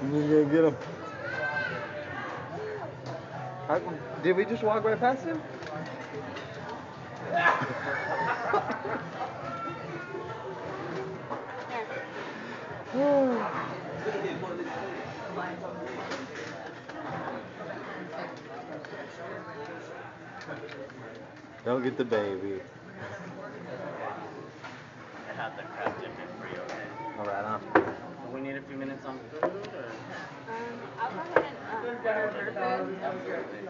You gonna get him? How, did we just walk right past him? Don't get the baby. I have the crab dip in for you, okay? Alright, huh? We need a few minutes on and,